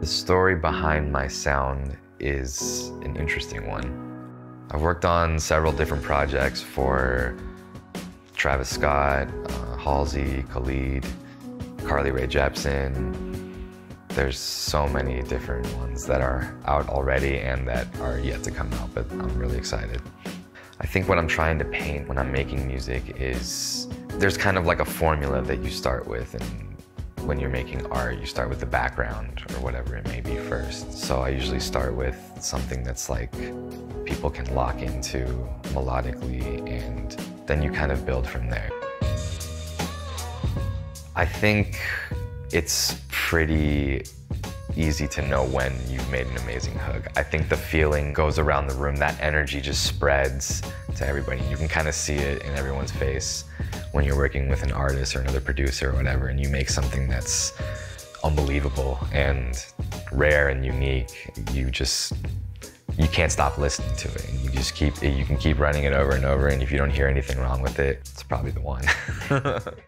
The story behind my sound is an interesting one. I've worked on several different projects for Travis Scott, uh, Halsey, Khalid, Carly Rae Jepsen. There's so many different ones that are out already and that are yet to come out, but I'm really excited. I think what I'm trying to paint when I'm making music is there's kind of like a formula that you start with and when you're making art, you start with the background or whatever it may be first. So I usually start with something that's like people can lock into melodically and then you kind of build from there. I think it's pretty easy to know when you've made an amazing hook. I think the feeling goes around the room, that energy just spreads to everybody. You can kind of see it in everyone's face when you're working with an artist or another producer or whatever, and you make something that's unbelievable and rare and unique. You just you can't stop listening to it. And you just keep you can keep running it over and over, and if you don't hear anything wrong with it, it's probably the one.